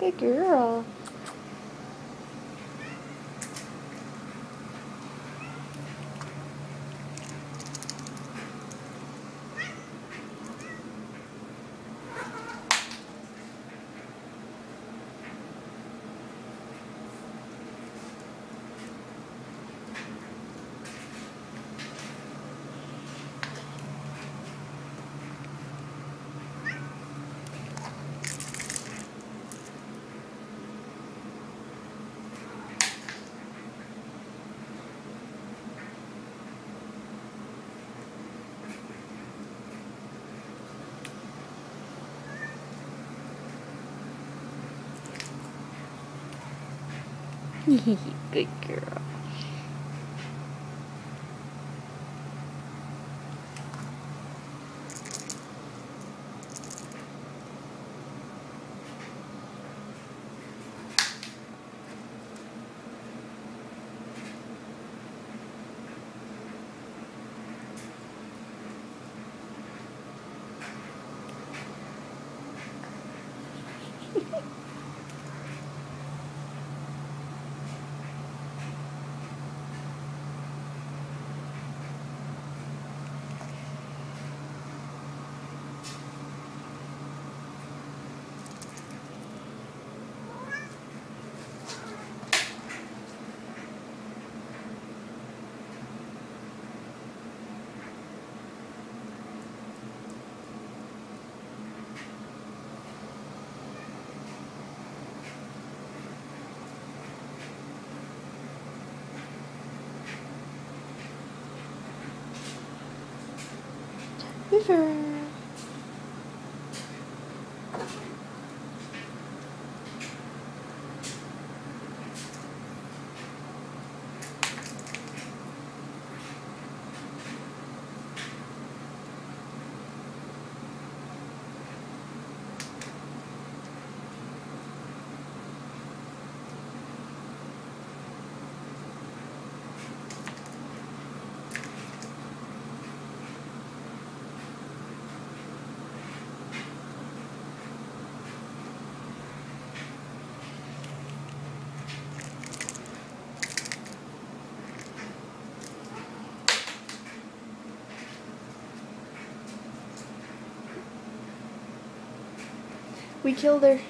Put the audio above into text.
Good girl. Good girl. River. We killed her.